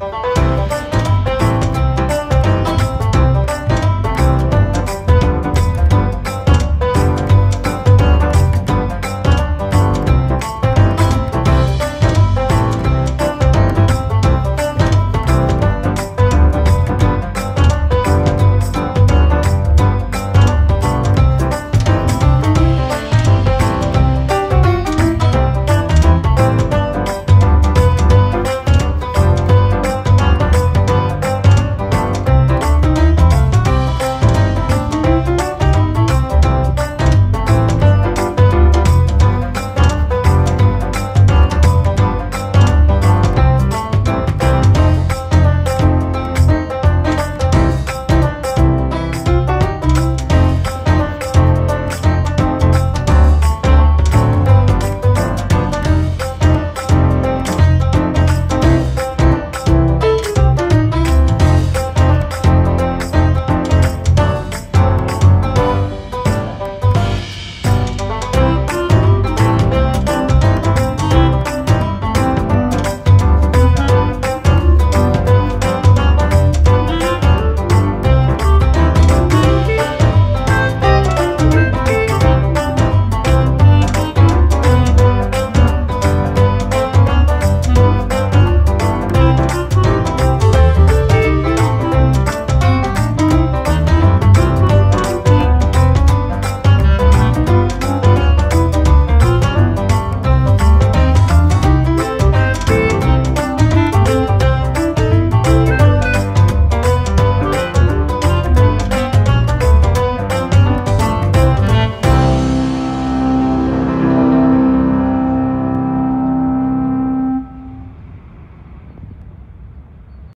Bye.